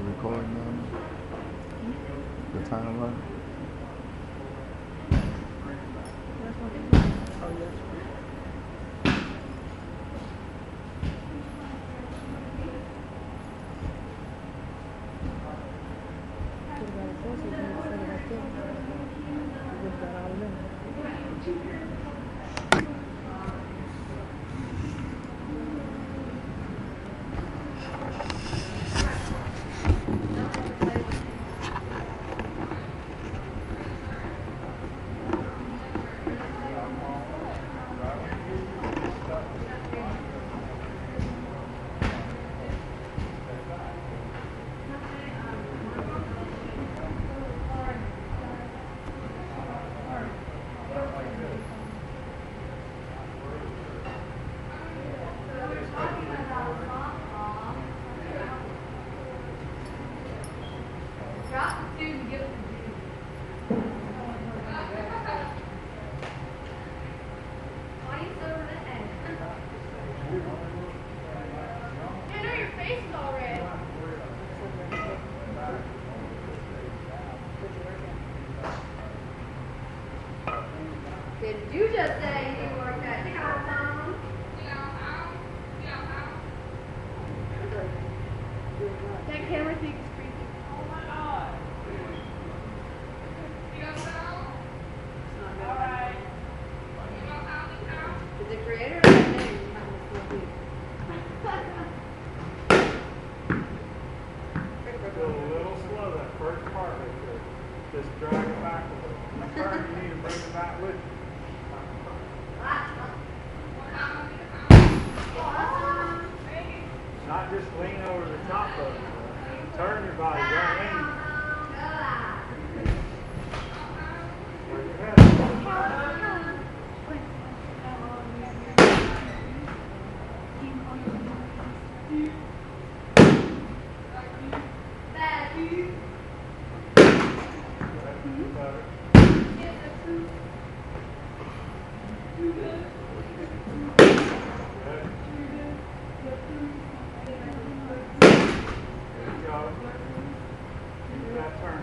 The recording now? The timeline? face is all red. Did you just say you worked at Tom? That camera thing is creepy. Oh my god. Is the creator of that name? Go a little slow, that first part right there. Just drag it back a little. Turn, you need to bring it back with you. Not just lean over the top of it. Turn your body, don't lean. Where's your head? Better. Good. Good job. Keep that turn.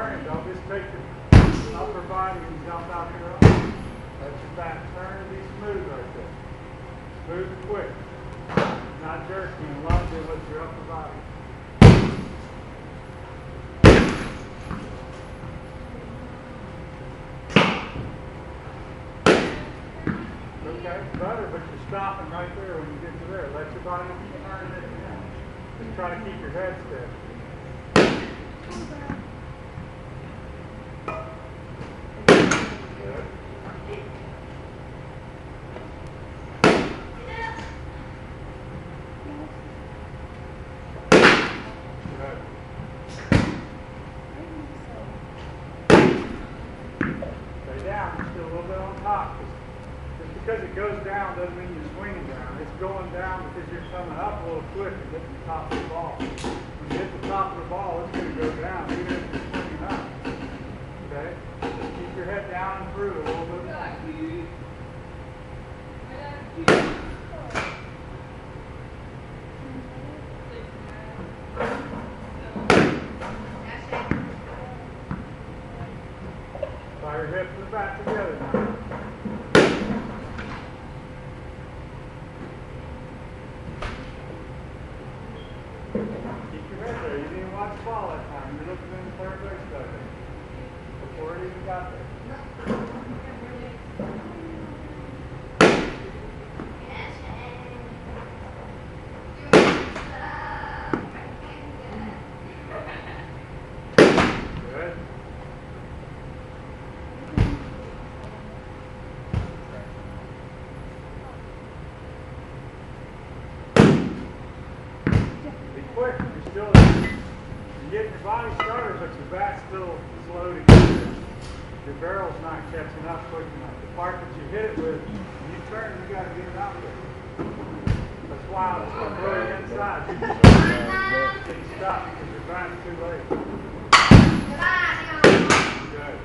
You turn it, don't just take your upper body and jump out arm. Let your back turn and be smooth right there. Smooth and quick. Not jerky and it with your upper body. Okay, better, but you're stopping right there when you get to there. Let your body keep turning it. Just try to keep your head steady. Good. Good. Down, You're still a little bit on top. Just- because it goes down doesn't mean you're swinging down. It's going down because you're coming up a little quick and hitting the top of the ball. When you hit the top of the ball, it's gonna go down even if you're swinging up. Okay? Just keep your head down and through a little bit. Tie your hips and back together now. Keep your head there. You didn't watch ball that time. You're looking in the third base dugout. Before it even got there. getting your body started, but your back's still slow to get it. Your barrel's not catching up quick enough. The part that you hit it with, when you turn, you got to get it out there. That's why it's going to blow you inside. You can stop because your grind's too late. Good.